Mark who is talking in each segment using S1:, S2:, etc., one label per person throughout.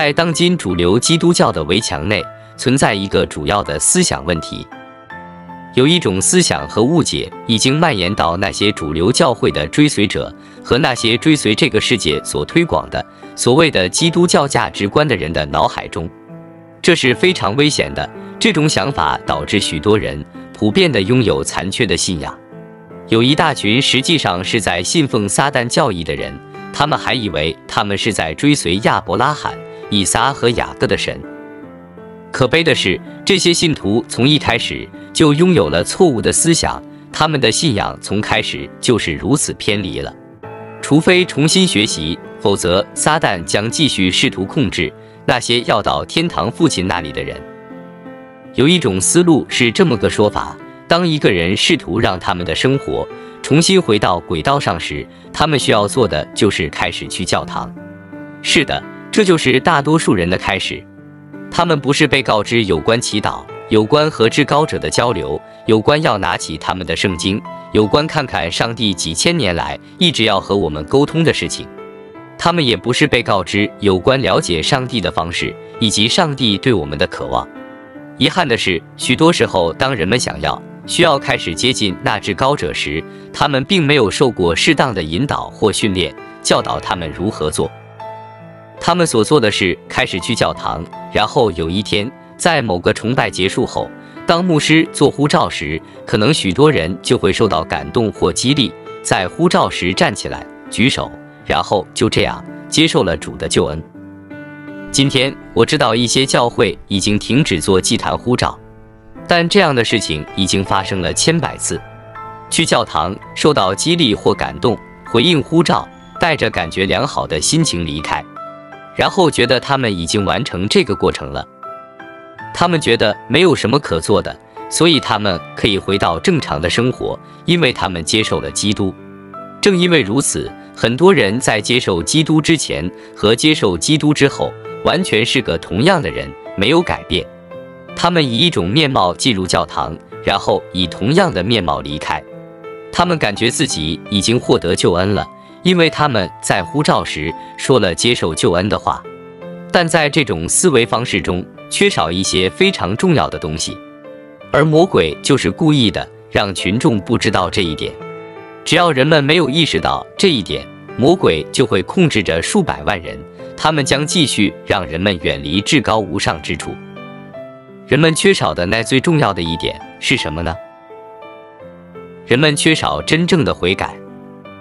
S1: 在当今主流基督教的围墙内，存在一个主要的思想问题。有一种思想和误解已经蔓延到那些主流教会的追随者和那些追随这个世界所推广的所谓的基督教价值观的人的脑海中，这是非常危险的。这种想法导致许多人普遍地拥有残缺的信仰。有一大群实际上是在信奉撒旦教义的人，他们还以为他们是在追随亚伯拉罕。以撒和雅各的神。可悲的是，这些信徒从一开始就拥有了错误的思想，他们的信仰从开始就是如此偏离了。除非重新学习，否则撒旦将继续试图控制那些要到天堂父亲那里的人。有一种思路是这么个说法：当一个人试图让他们的生活重新回到轨道上时，他们需要做的就是开始去教堂。是的。这就是大多数人的开始，他们不是被告知有关祈祷、有关和至高者的交流、有关要拿起他们的圣经、有关看看上帝几千年来一直要和我们沟通的事情。他们也不是被告知有关了解上帝的方式以及上帝对我们的渴望。遗憾的是，许多时候，当人们想要、需要开始接近那至高者时，他们并没有受过适当的引导或训练，教导他们如何做。他们所做的事开始去教堂，然后有一天，在某个崇拜结束后，当牧师做呼召时，可能许多人就会受到感动或激励，在呼召时站起来举手，然后就这样接受了主的救恩。今天我知道一些教会已经停止做祭坛呼召，但这样的事情已经发生了千百次。去教堂受到激励或感动，回应呼召，带着感觉良好的心情离开。然后觉得他们已经完成这个过程了，他们觉得没有什么可做的，所以他们可以回到正常的生活，因为他们接受了基督。正因为如此，很多人在接受基督之前和接受基督之后，完全是个同样的人，没有改变。他们以一种面貌进入教堂，然后以同样的面貌离开。他们感觉自己已经获得救恩了。因为他们在呼召时说了接受救恩的话，但在这种思维方式中缺少一些非常重要的东西，而魔鬼就是故意的让群众不知道这一点。只要人们没有意识到这一点，魔鬼就会控制着数百万人，他们将继续让人们远离至高无上之处。人们缺少的那最重要的一点是什么呢？人们缺少真正的悔改。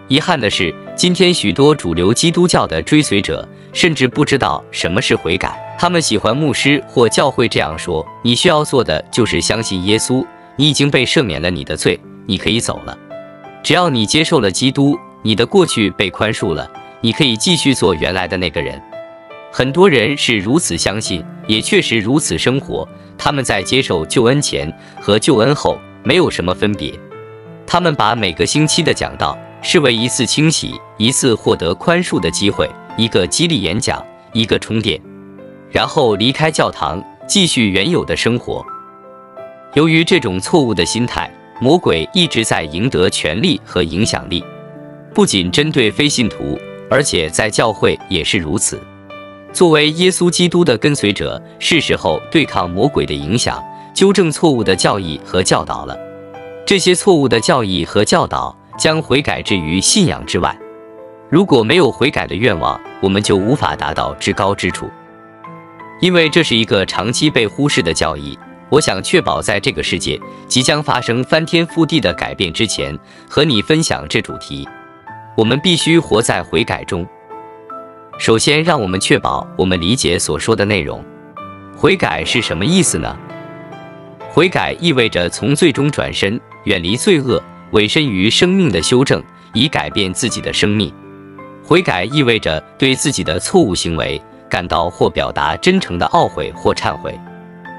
S1: 遗憾的是，今天许多主流基督教的追随者甚至不知道什么是悔改。他们喜欢牧师或教会这样说：“你需要做的就是相信耶稣，你已经被赦免了你的罪，你可以走了。只要你接受了基督，你的过去被宽恕了，你可以继续做原来的那个人。”很多人是如此相信，也确实如此生活。他们在接受救恩前和救恩后没有什么分别。他们把每个星期的讲道。视为一次清洗、一次获得宽恕的机会，一个激励演讲，一个充电，然后离开教堂，继续原有的生活。由于这种错误的心态，魔鬼一直在赢得权力和影响力，不仅针对非信徒，而且在教会也是如此。作为耶稣基督的跟随者，是时候对抗魔鬼的影响，纠正错误的教义和教导了。这些错误的教义和教导。将悔改置于信仰之外。如果没有悔改的愿望，我们就无法达到至高之处。因为这是一个长期被忽视的教义。我想确保在这个世界即将发生翻天覆地的改变之前，和你分享这主题。我们必须活在悔改中。首先，让我们确保我们理解所说的内容。悔改是什么意思呢？悔改意味着从最终转身，远离罪恶。委身于生命的修正，以改变自己的生命。悔改意味着对自己的错误行为感到或表达真诚的懊悔或忏悔。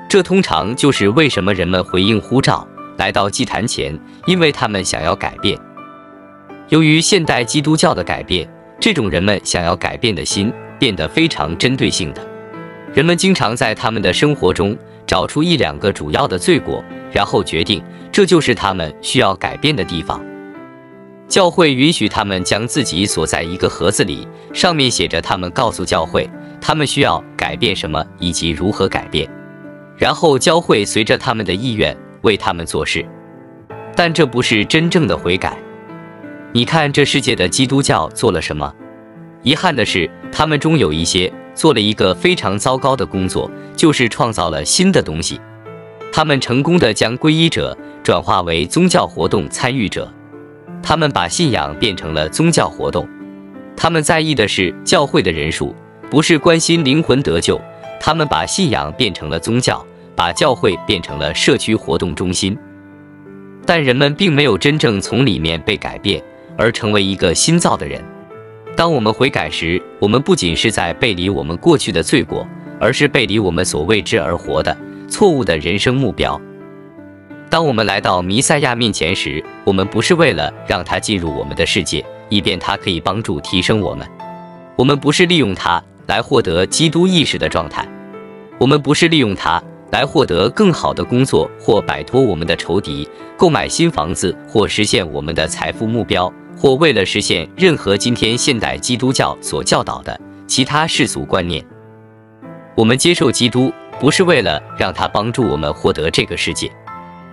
S1: 这通常就是为什么人们回应呼召来到祭坛前，因为他们想要改变。由于现代基督教的改变，这种人们想要改变的心变得非常针对性的。人们经常在他们的生活中找出一两个主要的罪过。然后决定，这就是他们需要改变的地方。教会允许他们将自己锁在一个盒子里，上面写着他们告诉教会他们需要改变什么以及如何改变，然后教会随着他们的意愿为他们做事。但这不是真正的悔改。你看这世界的基督教做了什么？遗憾的是，他们中有一些做了一个非常糟糕的工作，就是创造了新的东西。他们成功的将皈依者转化为宗教活动参与者，他们把信仰变成了宗教活动。他们在意的是教会的人数，不是关心灵魂得救。他们把信仰变成了宗教，把教会变成了社区活动中心。但人们并没有真正从里面被改变，而成为一个新造的人。当我们悔改时，我们不仅是在背离我们过去的罪过，而是背离我们所为之而活的错误的人生目标。当我们来到弥赛亚面前时，我们不是为了让他进入我们的世界，以便他可以帮助提升我们；我们不是利用他来获得基督意识的状态；我们不是利用他来获得更好的工作或摆脱我们的仇敌、购买新房子或实现我们的财富目标。或为了实现任何今天现代基督教所教导的其他世俗观念，我们接受基督不是为了让他帮助我们获得这个世界。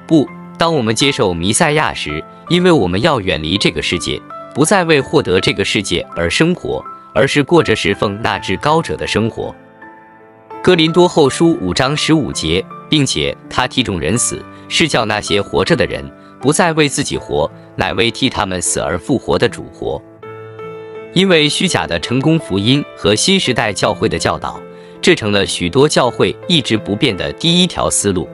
S1: 不，当我们接受弥赛亚时，因为我们要远离这个世界，不再为获得这个世界而生活，而是过着侍奉那至高者的生活。哥林多后书五章十五节，并且他替众人死，是叫那些活着的人。不再为自己活，乃为替他们死而复活的主活。因为虚假的成功福音和新时代教会的教导，这成了许多教会一直不变的第一条思路。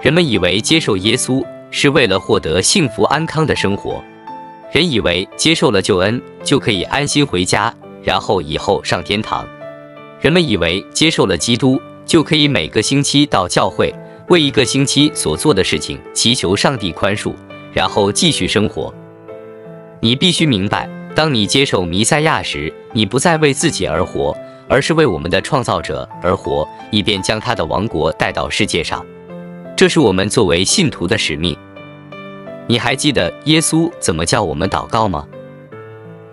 S1: 人们以为接受耶稣是为了获得幸福安康的生活，人以为接受了救恩就可以安心回家，然后以后上天堂。人们以为接受了基督就可以每个星期到教会。为一个星期所做的事情祈求上帝宽恕，然后继续生活。你必须明白，当你接受弥赛亚时，你不再为自己而活，而是为我们的创造者而活，以便将他的王国带到世界上。这是我们作为信徒的使命。你还记得耶稣怎么叫我们祷告吗？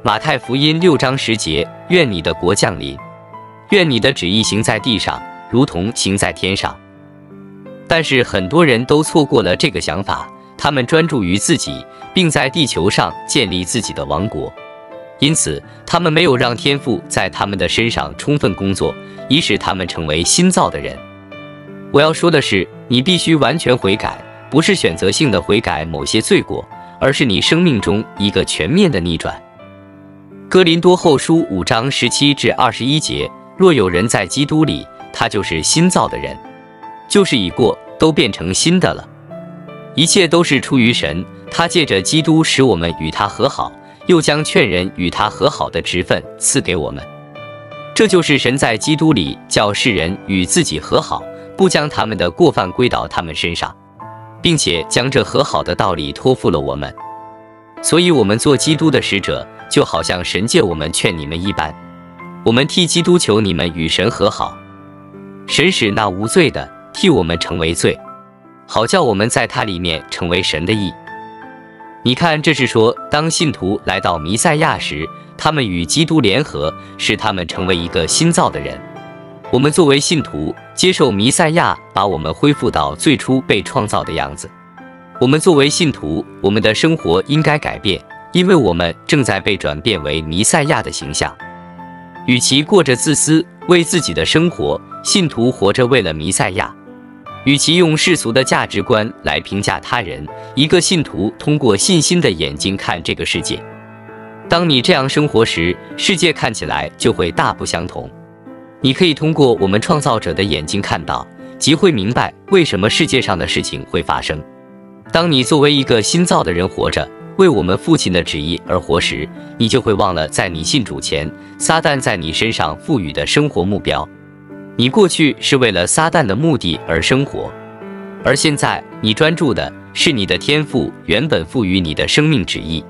S1: 马太福音六章十节：愿你的国降临，愿你的旨意行在地上，如同行在天上。但是很多人都错过了这个想法，他们专注于自己，并在地球上建立自己的王国，因此他们没有让天赋在他们的身上充分工作，以使他们成为新造的人。我要说的是，你必须完全悔改，不是选择性的悔改某些罪过，而是你生命中一个全面的逆转。哥林多后书五章十七至二十一节：若有人在基督里，他就是新造的人。就是已过，都变成新的了。一切都是出于神，他借着基督使我们与他和好，又将劝人与他和好的职分赐给我们。这就是神在基督里叫世人与自己和好，不将他们的过犯归到他们身上，并且将这和好的道理托付了我们。所以，我们做基督的使者，就好像神借我们劝你们一般。我们替基督求你们与神和好，神使那无罪的。替我们成为罪，好叫我们在他里面成为神的义。你看，这是说，当信徒来到弥赛亚时，他们与基督联合，使他们成为一个新造的人。我们作为信徒，接受弥赛亚，把我们恢复到最初被创造的样子。我们作为信徒，我们的生活应该改变，因为我们正在被转变为弥赛亚的形象。与其过着自私为自己的生活，信徒活着为了弥赛亚。与其用世俗的价值观来评价他人，一个信徒通过信心的眼睛看这个世界。当你这样生活时，世界看起来就会大不相同。你可以通过我们创造者的眼睛看到，即会明白为什么世界上的事情会发生。当你作为一个新造的人活着，为我们父亲的旨意而活时，你就会忘了在你信主前，撒旦在你身上赋予的生活目标。你过去是为了撒旦的目的而生活，而现在你专注的是你的天赋原本赋予你的生命旨意。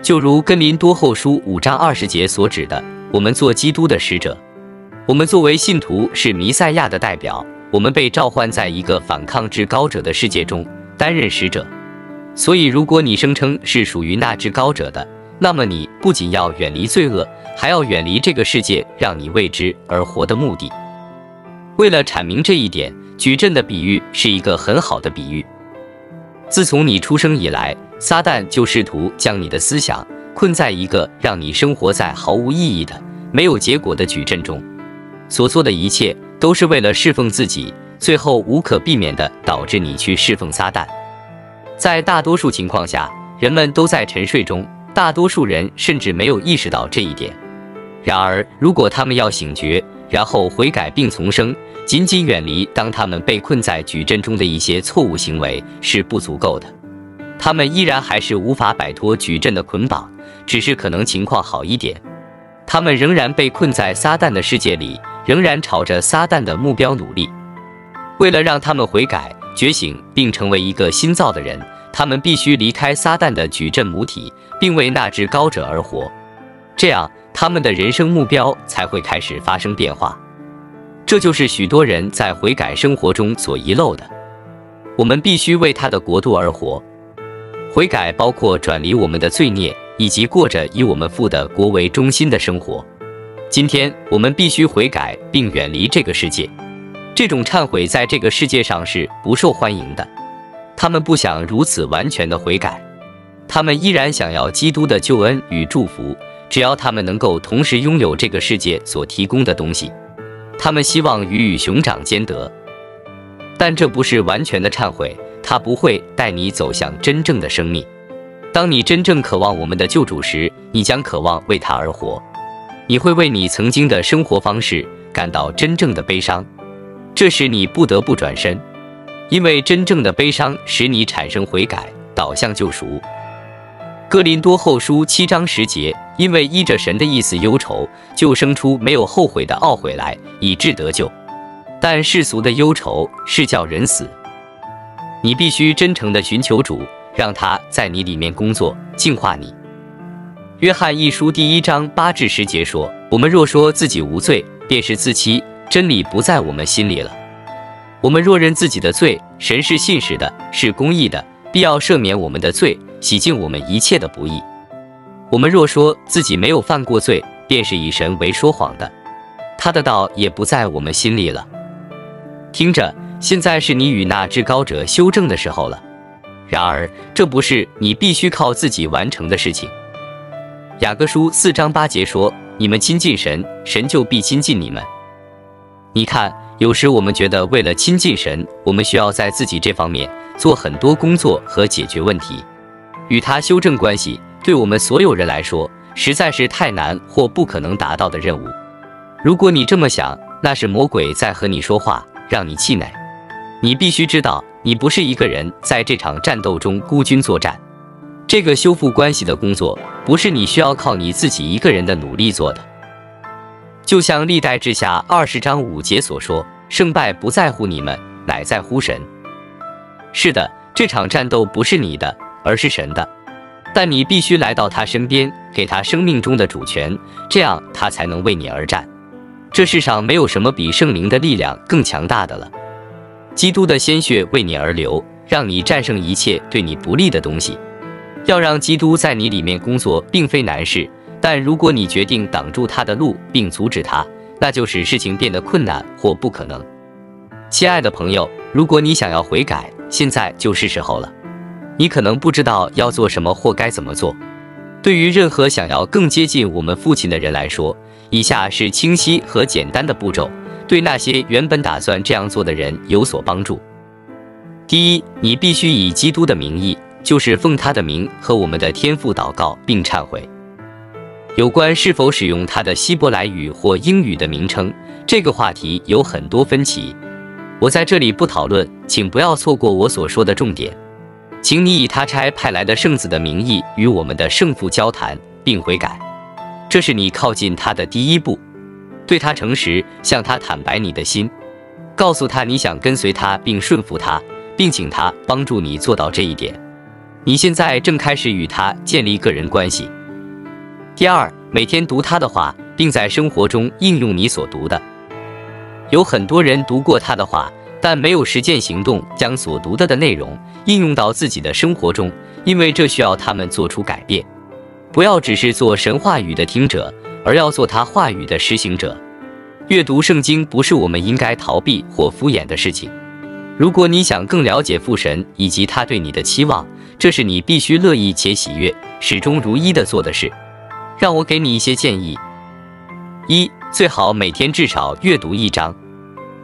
S1: 就如根林多后书五章二十节所指的，我们做基督的使者，我们作为信徒是弥赛亚的代表，我们被召唤在一个反抗至高者的世界中担任使者。所以，如果你声称是属于那至高者的，那么你不仅要远离罪恶，还要远离这个世界让你为之而活的目的。为了阐明这一点，矩阵的比喻是一个很好的比喻。自从你出生以来，撒旦就试图将你的思想困在一个让你生活在毫无意义的、没有结果的矩阵中，所做的一切都是为了侍奉自己，最后无可避免地导致你去侍奉撒旦。在大多数情况下，人们都在沉睡中。大多数人甚至没有意识到这一点。然而，如果他们要醒觉，然后悔改并重生，仅仅远离当他们被困在矩阵中的一些错误行为是不足够的。他们依然还是无法摆脱矩阵的捆绑，只是可能情况好一点。他们仍然被困在撒旦的世界里，仍然朝着撒旦的目标努力。为了让他们悔改、觉醒并成为一个新造的人。他们必须离开撒旦的矩阵母体，并为那至高者而活，这样他们的人生目标才会开始发生变化。这就是许多人在悔改生活中所遗漏的。我们必须为他的国度而活。悔改包括转离我们的罪孽，以及过着以我们父的国为中心的生活。今天我们必须悔改并远离这个世界。这种忏悔在这个世界上是不受欢迎的。他们不想如此完全的悔改，他们依然想要基督的救恩与祝福。只要他们能够同时拥有这个世界所提供的东西，他们希望鱼与熊掌兼得。但这不是完全的忏悔，它不会带你走向真正的生命。当你真正渴望我们的救主时，你将渴望为他而活。你会为你曾经的生活方式感到真正的悲伤，这时你不得不转身。因为真正的悲伤使你产生悔改，导向救赎。哥林多后书七章十节，因为依着神的意思忧愁，就生出没有后悔的懊悔来，以致得救。但世俗的忧愁是叫人死。你必须真诚地寻求主，让他在你里面工作，净化你。约翰一书第一章八至十节说：“我们若说自己无罪，便是自欺，真理不在我们心里了。”我们若认自己的罪，神是信实的，是公义的，必要赦免我们的罪，洗净我们一切的不义。我们若说自己没有犯过罪，便是以神为说谎的，他的道也不在我们心里了。听着，现在是你与那至高者修正的时候了。然而，这不是你必须靠自己完成的事情。雅各书四章八节说：“你们亲近神，神就必亲近你们。”你看。有时我们觉得，为了亲近神，我们需要在自己这方面做很多工作和解决问题，与他修正关系，对我们所有人来说实在是太难或不可能达到的任务。如果你这么想，那是魔鬼在和你说话，让你气馁。你必须知道，你不是一个人在这场战斗中孤军作战。这个修复关系的工作，不是你需要靠你自己一个人的努力做的。就像历代志下二十章五节所说：“胜败不在乎你们，乃在乎神。”是的，这场战斗不是你的，而是神的。但你必须来到他身边，给他生命中的主权，这样他才能为你而战。这世上没有什么比圣灵的力量更强大的了。基督的鲜血为你而流，让你战胜一切对你不利的东西。要让基督在你里面工作，并非难事。但如果你决定挡住他的路并阻止他，那就使事情变得困难或不可能。亲爱的朋友，如果你想要悔改，现在就是时候了。你可能不知道要做什么或该怎么做。对于任何想要更接近我们父亲的人来说，以下是清晰和简单的步骤，对那些原本打算这样做的人有所帮助。第一，你必须以基督的名义，就是奉他的名和我们的天父祷告并忏悔。有关是否使用他的希伯来语或英语的名称，这个话题有很多分歧。我在这里不讨论，请不要错过我所说的重点。请你以他差派来的圣子的名义与我们的圣父交谈并悔改，这是你靠近他的第一步。对他诚实，向他坦白你的心，告诉他你想跟随他并顺服他，并请他帮助你做到这一点。你现在正开始与他建立个人关系。第二，每天读他的话，并在生活中应用你所读的。有很多人读过他的话，但没有实践行动，将所读的的内容应用到自己的生活中，因为这需要他们做出改变。不要只是做神话语的听者，而要做他话语的实行者。阅读圣经不是我们应该逃避或敷衍的事情。如果你想更了解父神以及他对你的期望，这是你必须乐意且喜悦、始终如一的做的事。让我给你一些建议：一、最好每天至少阅读一章。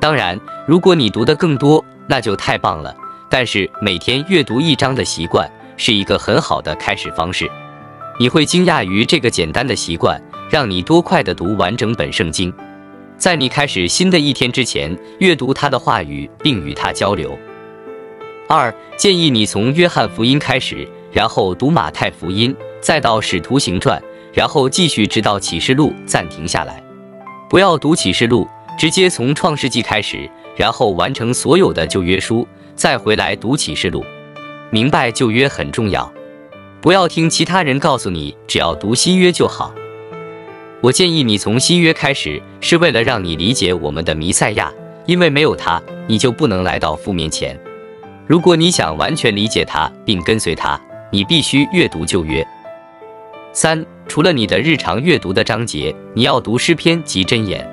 S1: 当然，如果你读得更多，那就太棒了。但是每天阅读一章的习惯是一个很好的开始方式。你会惊讶于这个简单的习惯让你多快地读完整本圣经。在你开始新的一天之前，阅读他的话语并与他交流。二、建议你从约翰福音开始，然后读马太福音，再到使徒行传，然后继续直到启示录暂停下来。不要读启示录，直接从创世纪开始，然后完成所有的旧约书。再回来读启示录，明白旧约很重要。不要听其他人告诉你，只要读新约就好。我建议你从新约开始，是为了让你理解我们的弥赛亚，因为没有他，你就不能来到父面前。如果你想完全理解他并跟随他，你必须阅读旧约。三，除了你的日常阅读的章节，你要读诗篇及箴言，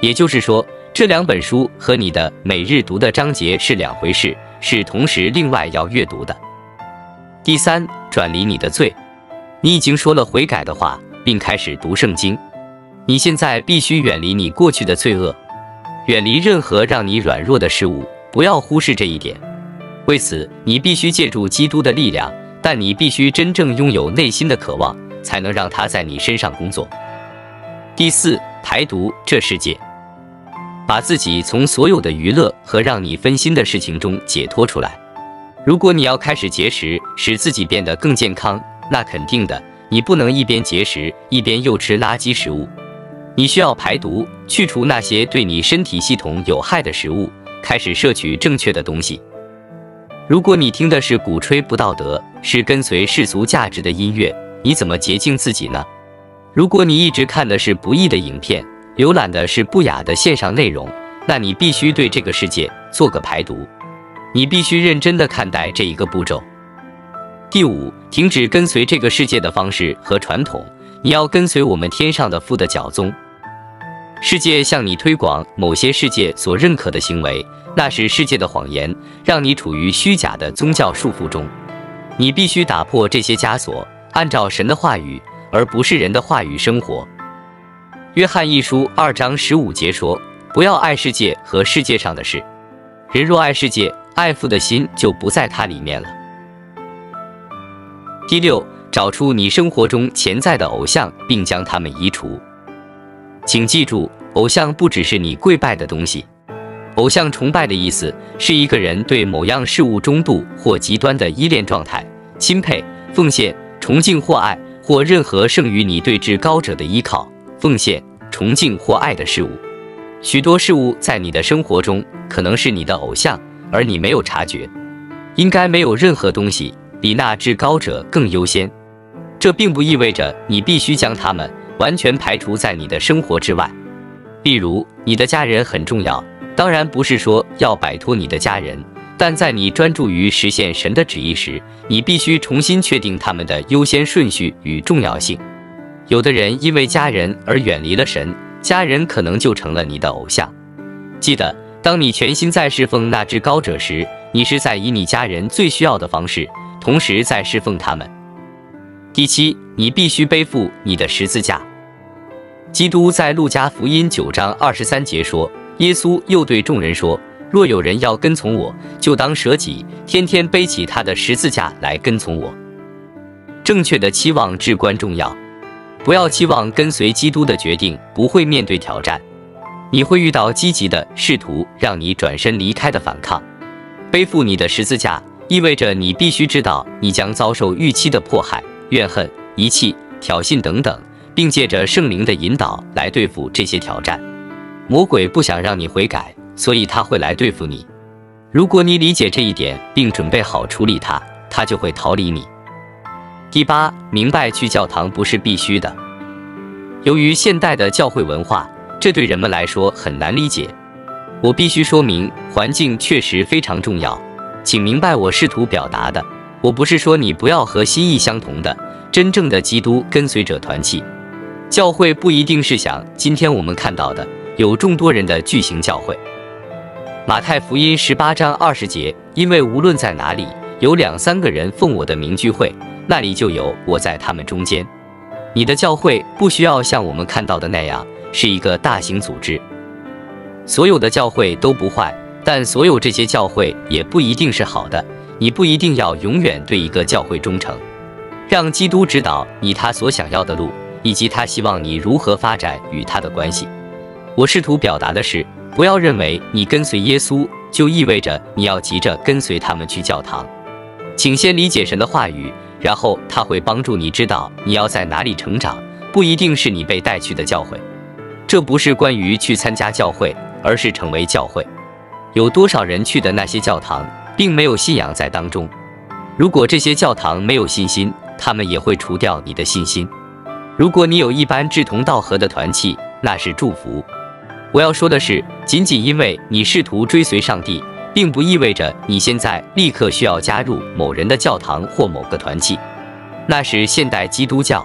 S1: 也就是说。这两本书和你的每日读的章节是两回事，是同时另外要阅读的。第三，转离你的罪，你已经说了悔改的话，并开始读圣经，你现在必须远离你过去的罪恶，远离任何让你软弱的事物，不要忽视这一点。为此，你必须借助基督的力量，但你必须真正拥有内心的渴望，才能让他在你身上工作。第四，排毒这世界。把自己从所有的娱乐和让你分心的事情中解脱出来。如果你要开始节食，使自己变得更健康，那肯定的，你不能一边节食一边又吃垃圾食物。你需要排毒，去除那些对你身体系统有害的食物，开始摄取正确的东西。如果你听的是鼓吹不道德、是跟随世俗价值的音乐，你怎么洁净自己呢？如果你一直看的是不义的影片，浏览的是不雅的线上内容，那你必须对这个世界做个排毒。你必须认真的看待这一个步骤。第五，停止跟随这个世界的方式和传统，你要跟随我们天上的父的教宗。世界向你推广某些世界所认可的行为，那是世界的谎言，让你处于虚假的宗教束缚中。你必须打破这些枷锁，按照神的话语，而不是人的话语生活。约翰一书二章十五节说：“不要爱世界和世界上的事。人若爱世界，爱父的心就不在它里面了。”第六，找出你生活中潜在的偶像，并将他们移除。请记住，偶像不只是你跪拜的东西。偶像崇拜的意思是一个人对某样事物中度或极端的依恋状态，钦佩、奉献、崇敬或爱，或任何胜于你对至高者的依靠。奉献、崇敬或爱的事物，许多事物在你的生活中可能是你的偶像，而你没有察觉。应该没有任何东西比那至高者更优先。这并不意味着你必须将他们完全排除在你的生活之外。例如，你的家人很重要，当然不是说要摆脱你的家人，但在你专注于实现神的旨意时，你必须重新确定他们的优先顺序与重要性。有的人因为家人而远离了神，家人可能就成了你的偶像。记得，当你全心在侍奉那至高者时，你是在以你家人最需要的方式，同时在侍奉他们。第七，你必须背负你的十字架。基督在路加福音九章二十三节说：“耶稣又对众人说，若有人要跟从我，就当舍己，天天背起他的十字架来跟从我。”正确的期望至关重要。不要期望跟随基督的决定不会面对挑战，你会遇到积极的试图让你转身离开的反抗。背负你的十字架意味着你必须知道你将遭受预期的迫害、怨恨、遗弃、挑衅等等，并借着圣灵的引导来对付这些挑战。魔鬼不想让你悔改，所以他会来对付你。如果你理解这一点并准备好处理它，他就会逃离你。第八，明白去教堂不是必须的。由于现代的教会文化，这对人们来说很难理解。我必须说明，环境确实非常重要。请明白我试图表达的，我不是说你不要和心意相同的、真正的基督跟随者团契。教会不一定是想今天我们看到的有众多人的巨型教会。马太福音十八章二十节，因为无论在哪里有两三个人奉我的名聚会，那里就有我在他们中间。你的教会不需要像我们看到的那样是一个大型组织。所有的教会都不坏，但所有这些教会也不一定是好的。你不一定要永远对一个教会忠诚，让基督指导你他所想要的路，以及他希望你如何发展与他的关系。我试图表达的是。不要认为你跟随耶稣就意味着你要急着跟随他们去教堂，请先理解神的话语，然后他会帮助你知道你要在哪里成长，不一定是你被带去的教会。这不是关于去参加教会，而是成为教会。有多少人去的那些教堂，并没有信仰在当中。如果这些教堂没有信心，他们也会除掉你的信心。如果你有一般志同道合的团契，那是祝福。我要说的是，仅仅因为你试图追随上帝，并不意味着你现在立刻需要加入某人的教堂或某个团契。那是现代基督教。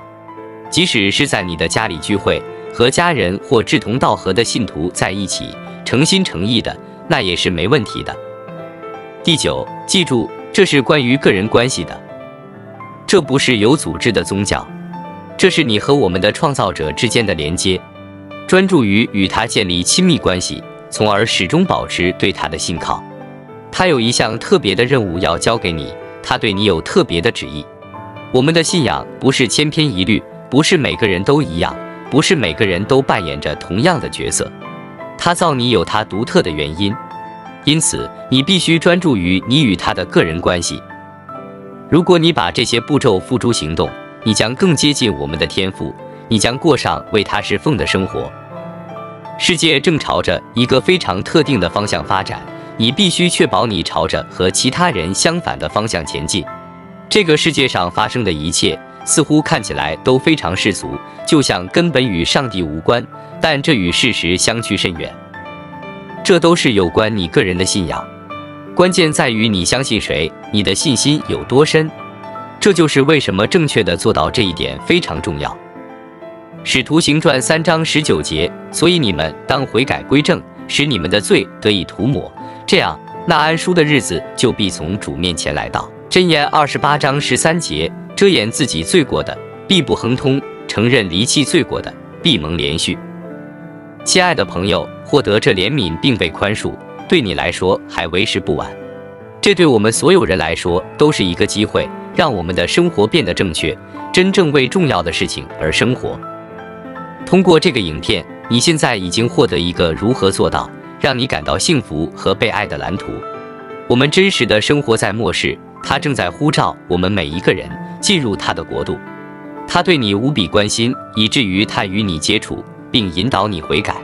S1: 即使是在你的家里聚会，和家人或志同道合的信徒在一起，诚心诚意的，那也是没问题的。第九，记住，这是关于个人关系的，这不是有组织的宗教，这是你和我们的创造者之间的连接。专注于与他建立亲密关系，从而始终保持对他的信靠。他有一项特别的任务要交给你，他对你有特别的旨意。我们的信仰不是千篇一律，不是每个人都一样，不是每个人都扮演着同样的角色。他造你有他独特的原因，因此你必须专注于你与他的个人关系。如果你把这些步骤付诸行动，你将更接近我们的天赋，你将过上为他侍奉的生活。世界正朝着一个非常特定的方向发展，你必须确保你朝着和其他人相反的方向前进。这个世界上发生的一切似乎看起来都非常世俗，就像根本与上帝无关，但这与事实相去甚远。这都是有关你个人的信仰，关键在于你相信谁，你的信心有多深。这就是为什么正确的做到这一点非常重要。使徒行传三章十九节，所以你们当悔改归正，使你们的罪得以涂抹，这样那安舒的日子就必从主面前来到。箴言二十八章十三节，遮掩自己罪过的必不亨通，承认离弃罪过的必蒙连续。亲爱的朋友，获得这怜悯并被宽恕，对你来说还为时不晚。这对我们所有人来说都是一个机会，让我们的生活变得正确，真正为重要的事情而生活。通过这个影片，你现在已经获得一个如何做到让你感到幸福和被爱的蓝图。我们真实的生活在末世，他正在呼召我们每一个人进入他的国度。他对你无比关心，以至于他与你接触并引导你悔改。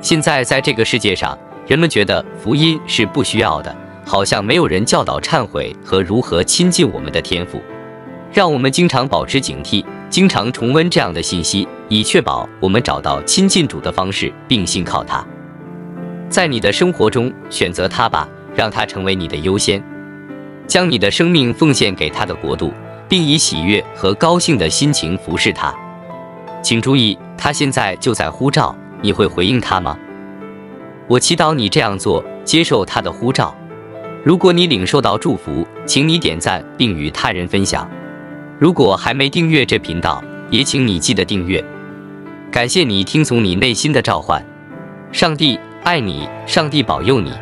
S1: 现在在这个世界上，人们觉得福音是不需要的，好像没有人教导忏悔和如何亲近我们的天赋。让我们经常保持警惕。经常重温这样的信息，以确保我们找到亲近主的方式，并信靠他。在你的生活中选择他吧，让他成为你的优先，将你的生命奉献给他的国度，并以喜悦和高兴的心情服侍他。请注意，他现在就在呼召，你会回应他吗？我祈祷你这样做，接受他的呼召。如果你领受到祝福，请你点赞并与他人分享。如果还没订阅这频道，也请你记得订阅。感谢你听从你内心的召唤，上帝爱你，上帝保佑你。